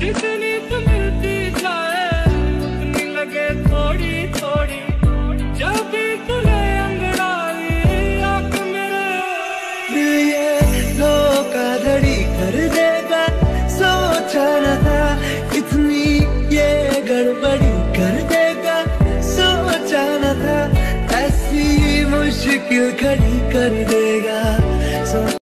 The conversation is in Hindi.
जितनी तो मिलती जाए, उतनी लगे थोड़ी थोड़ी। जब भी तुले अंगड़ाई, आँख मेरे। ये धोखा धड़ी कर देगा, सोचा न था कितनी ये गड़बड़ी कर देगा। सोचा न था ऐसी मुश्किल खड़ी कर देगा।